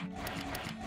Woo!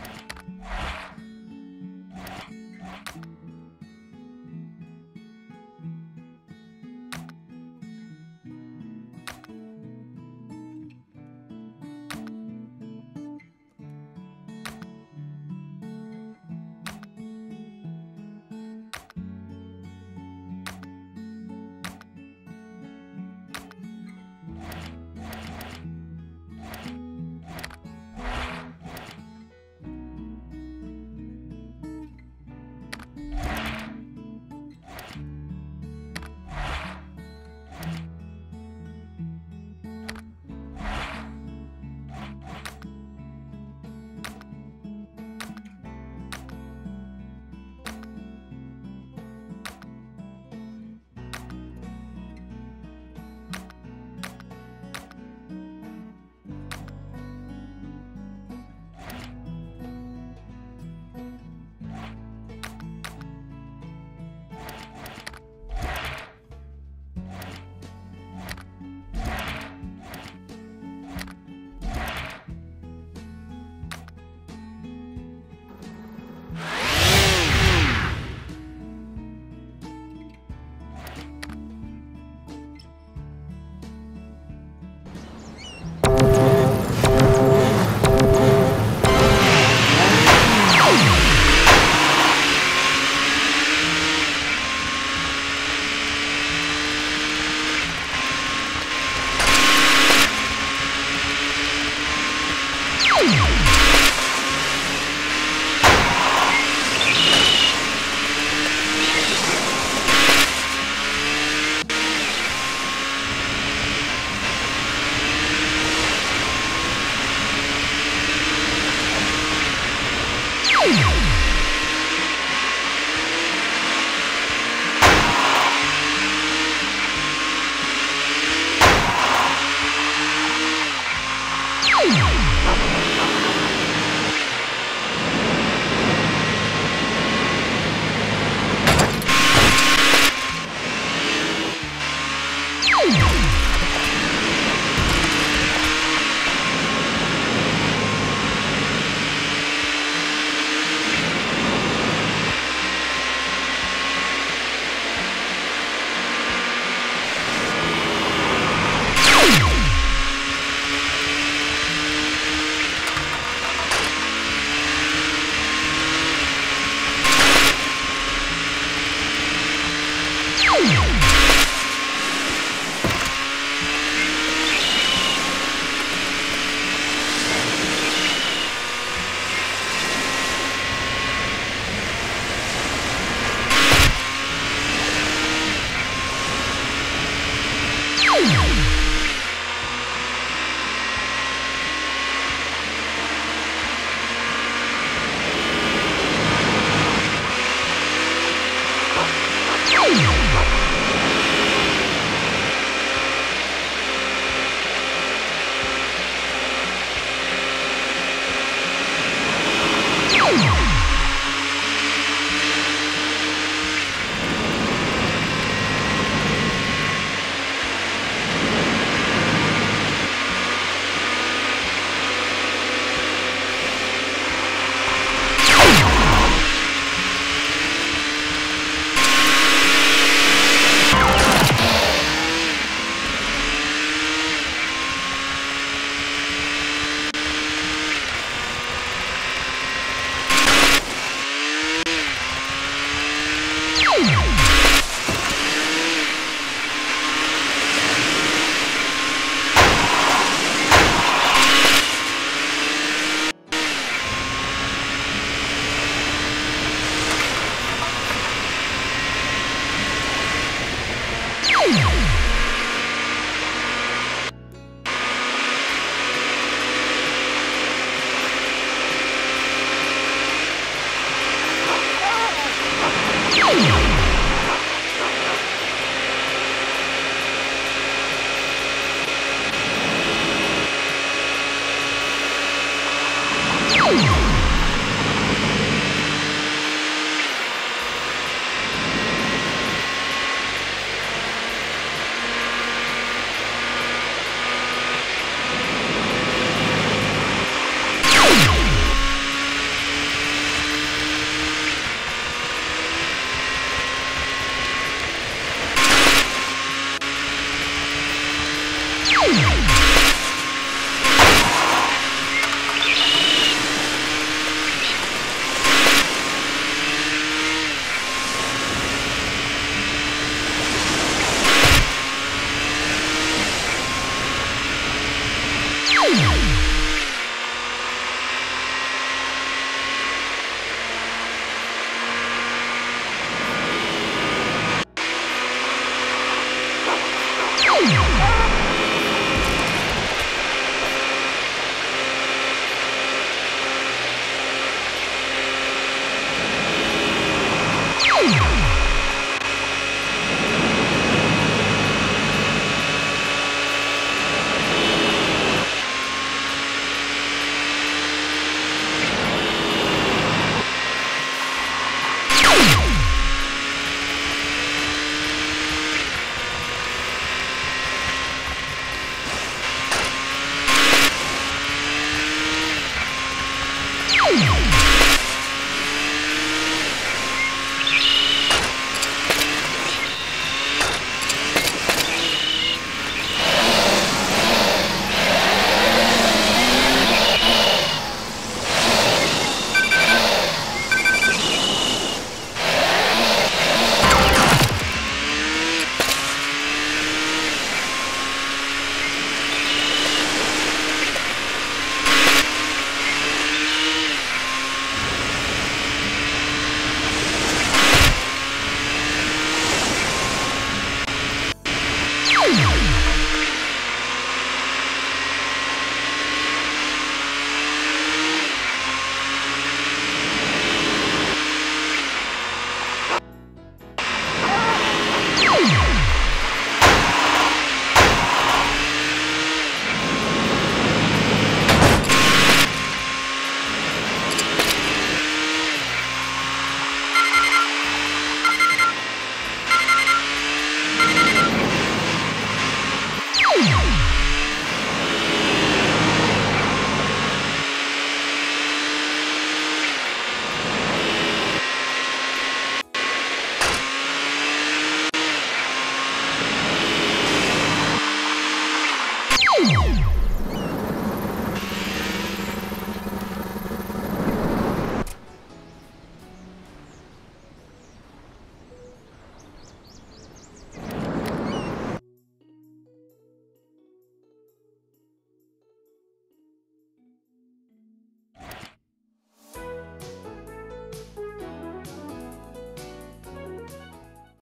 Oh!